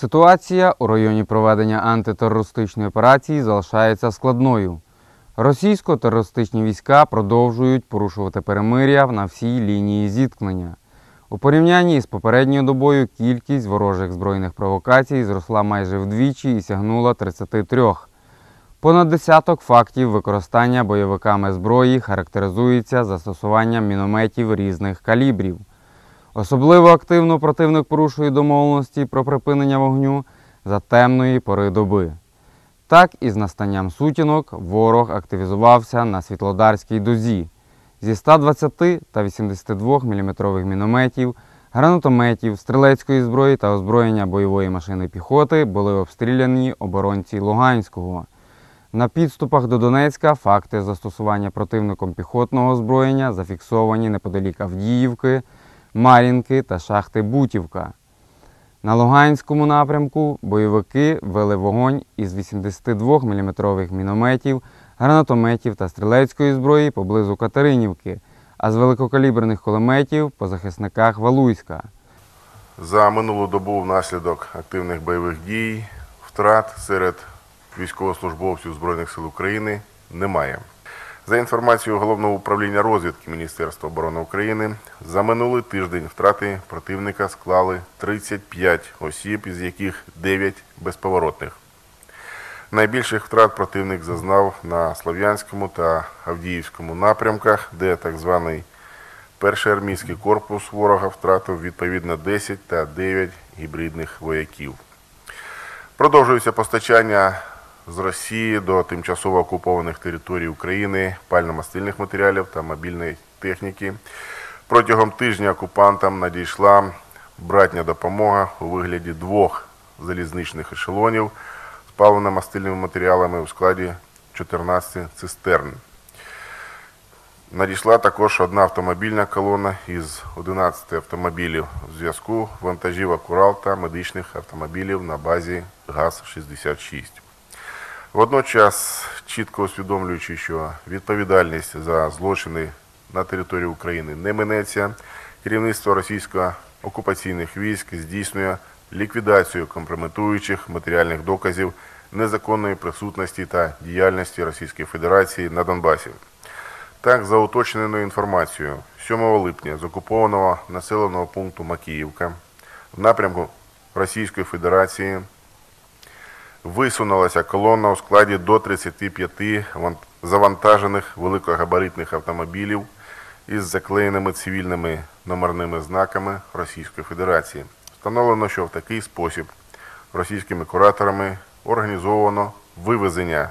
Ситуація у районі проведення антитерористичної операції залишається складною. Російсько-терористичні війська продовжують порушувати перемир'я на всій лінії зіткнення. У порівнянні з попередньою добою кількість ворожих збройних провокацій зросла майже вдвічі і сягнула 33. Понад десяток фактів використання бойовиками зброї характеризується застосуванням мінометів різних калібрів. Особливо активно противник порушує домовленості про припинення вогню за темної пори доби. Так і з настанням сутінок ворог активізувався на світлодарській дозі. Зі 120 та 82 мм мінометів, гранатометів, стрілецької зброї та озброєння бойової машини піхоти були обстріляні оборонці Луганського. На підступах до Донецька факти застосування противником піхотного озброєння зафіксовані неподалік Авдіївки, Мар'їнки та шахти Бутівка. На Луганському напрямку бойовики вели вогонь із 82 мм мінометів, гранатометів та стрілецької зброї поблизу Катеринівки, а з великокаліберних кулеметів по захисниках Валуйська. За минулу добу внаслідок активних бойових дій втрат серед військовослужбовців Збройних сил України немає. За інформацією Головного управління розвідки Міністерства оборони України, за минулий тиждень втрати противника склали 35 осіб, із яких 9 безповоротних. Найбільших втрат противник зазнав на Слов'янському та Авдіївському напрямках, де так званий перший армійський корпус ворога втратив відповідно 10 та 9 гібридних вояків. Продовжується постачання з Росії до тимчасово окупованих територій України пально-мастильних матеріалів та мобільної техніки. Протягом тижня окупантам надійшла братня допомога у вигляді двох залізничних ешелонів з паливно-мастильними матеріалами у складі 14 цистерн. Надійшла також одна автомобільна колона із 11 автомобілів в зв'язку вантажівок Урал та медичних автомобілів на базі ГАЗ-66. Водночас, чітко усвідомлюючи, що відповідальність за злочини на території України не минеться, керівництво російсько-окупаційних військ здійснює ліквідацію компрометуючих матеріальних доказів незаконної присутності та діяльності Російської Федерації на Донбасі. Так, за уточненою інформацією, 7 липня з окупованого населеного пункту Макіївка в напрямку Російської Федерації висунулася колона у складі до 35 ван- завантажених великогабаритних автомобілів із заклеєними цивільними номерними знаками Російської Федерації. Встановлено, що в такий спосіб російськими кураторами організовано вивезення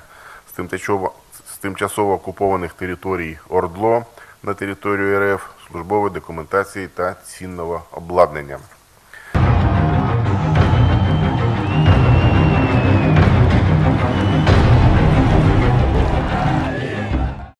з тимчасово окупованих територій ОРДЛО на територію РФ службової документації та цінного обладнання.